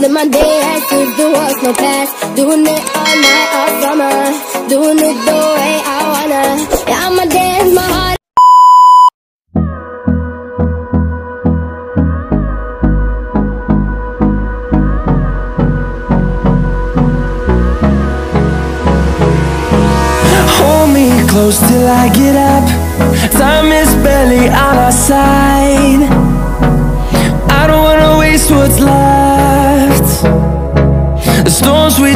Live my day as if there was no past Doing it all night, all summer. Doing it the way I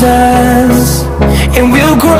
thousands And we'll grow